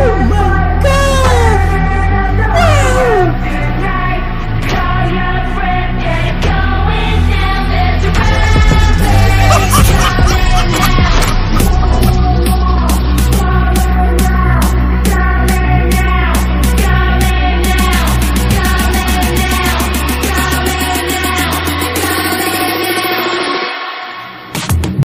Oh,